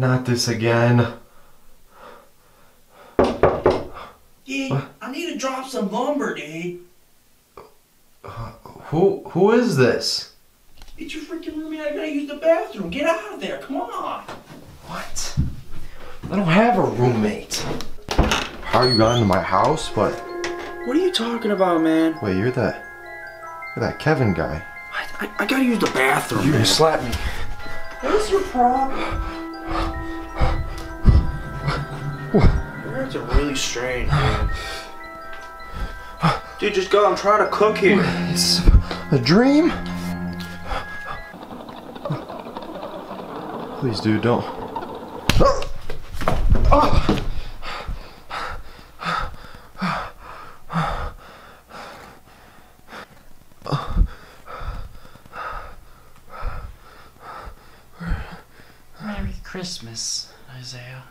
not this again. Dude, I need to drop some lumber, dude. Uh, who who is this? It's your freaking roommate. I gotta use the bathroom. Get out of there. Come on. What? I don't have a roommate. How you got into my house? But What are you talking about, man? wait, you're that you're that Kevin guy. I, I, I gotta use the bathroom. You man. slapped me. What is your problem? Your acting really strange, dude. Dude, just go. I'm trying to cook here. It's a dream. Please, dude, don't. Merry Christmas, Isaiah.